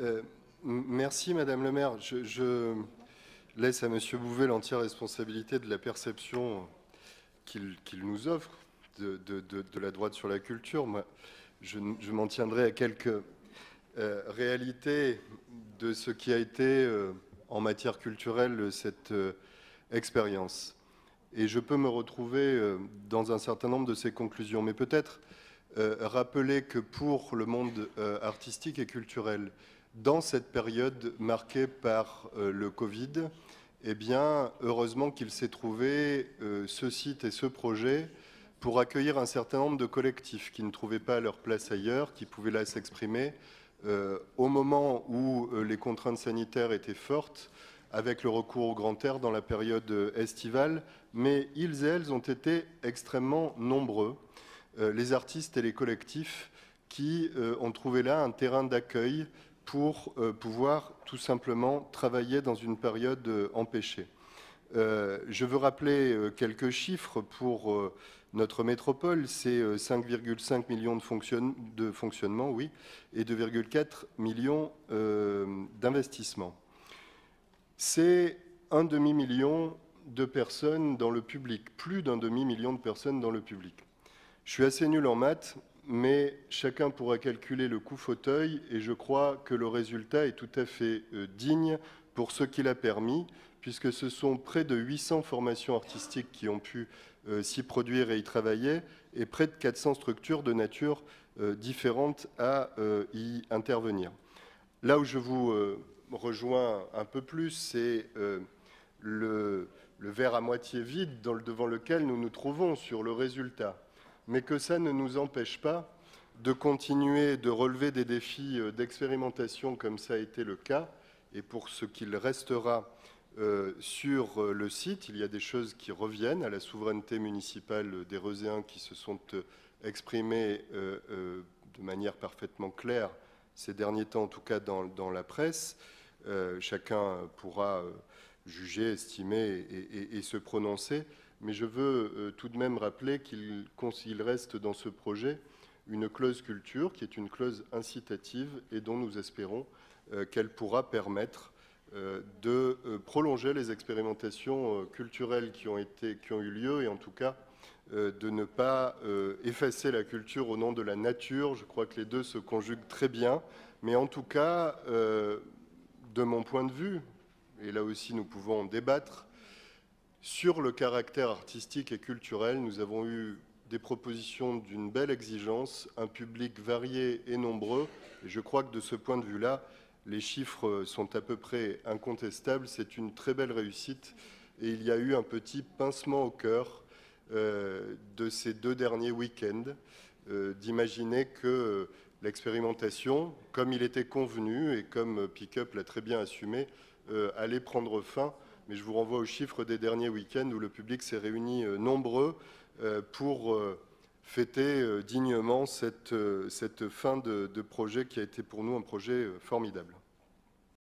Euh, merci Madame le maire. Je, laisse à Monsieur Bouvet l'entière responsabilité de la perception qu'il nous offre de, la droite sur la culture. Moi, je, m'en tiendrai à quelques euh, réalités de ce qui a été euh, en matière culturelle cette expérience. Et je peux me retrouver dans un certain nombre de ces conclusions. Mais peut-être rappeler que pour le monde artistique et culturel, dans cette période marquée par euh, le Covid, eh bien, heureusement qu'il s'est trouvé euh, ce site et ce projet pour accueillir un certain nombre de collectifs qui ne trouvaient pas leur place ailleurs, qui pouvaient là s'exprimer euh, au moment où les contraintes sanitaires étaient fortes, avec le recours au grand air dans la période estivale, mais ils et elles ont été extrêmement nombreux, les artistes et les collectifs qui ont trouvé là un terrain d'accueil pour euh, pouvoir tout simplement travailler dans une période euh, empêchée. Euh, je veux rappeler quelques chiffres pour notre métropole. C'est 5,5 millions de, fonctionnement, oui, et 2,4 millions d'investissements. C'est un demi-million de personnes dans le public, plus d'un demi-million de personnes dans le public. Je suis assez nul en maths, mais chacun pourra calculer le coût fauteuil et je crois que le résultat est tout à fait euh, digne pour ce qu'il a permis, puisque ce sont près de 800 formations artistiques qui ont pu euh, s'y produire et y travailler, et près de 400 structures de nature euh, différente à y intervenir. Là où je vous rejoins un peu plus, c'est le, verre à moitié vide devant lequel nous nous trouvons sur le résultat mais que ça ne nous empêche pas de continuer de relever des défis euh, d'expérimentation comme ça a été le cas. Et pour ce qu'il restera euh, sur euh, le site, il y a des choses qui reviennent à la souveraineté municipale des Reuséens qui se sont exprimées de manière parfaitement claire ces derniers temps, en tout cas dans, la presse. chacun pourra juger, estimer et se prononcer mais je veux euh, tout de même rappeler qu'il reste dans ce projet une clause culture qui est une clause incitative et dont nous espérons euh, qu'elle pourra permettre euh, de prolonger les expérimentations culturelles qui ont, été, qui ont eu lieu et en tout cas de ne pas effacer la culture au nom de la nature. Je crois que les deux se conjuguent très bien, mais en tout cas, de mon point de vue, et là aussi nous pouvons en débattre, sur le caractère artistique et culturel, nous avons eu des propositions d'une belle exigence, un public varié et nombreux. Et je crois que de ce point de vue-là, les chiffres sont à peu près incontestables. C'est une très belle réussite. Et il y a eu un petit pincement au cœur euh, de ces deux derniers week-ends, euh, d'imaginer que l'expérimentation, comme il était convenu et comme Pickup l'a très bien assumé, euh, allait prendre fin mais je vous renvoie aux chiffres des derniers week-ends où le public s'est réuni euh, nombreux euh, pour euh, fêter dignement cette, fin de projet qui a été pour nous un projet formidable.